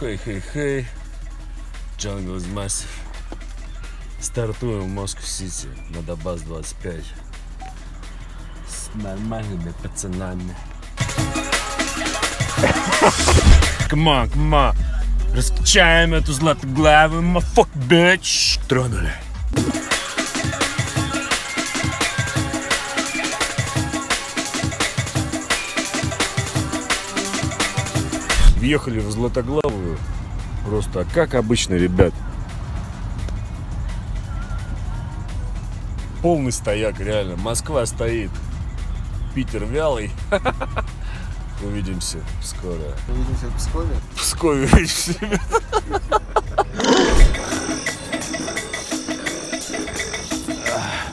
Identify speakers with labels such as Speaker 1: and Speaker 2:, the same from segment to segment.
Speaker 1: Хей-хей-хей. Jungle is Massive. Стартуем в Москву-Сити на Добас 25. С нормальными пацанами. Come on. Раскачаем эту златоглавую мафок, bitch. Тронули. Въехали в Златоглавую. Просто как обычно, ребят. Полный стояк, реально. Москва стоит. Питер вялый. Увидимся скоро.
Speaker 2: Увидимся в Пскове.
Speaker 1: В Пскове увидимся, ребят.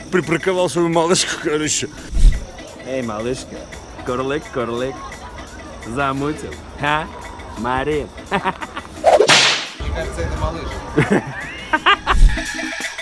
Speaker 1: Припарковал свою малышку, короче.
Speaker 3: Эй, малышка, корлык, корлык, замутил, ха? Марин.
Speaker 2: Мне кажется, это малыш.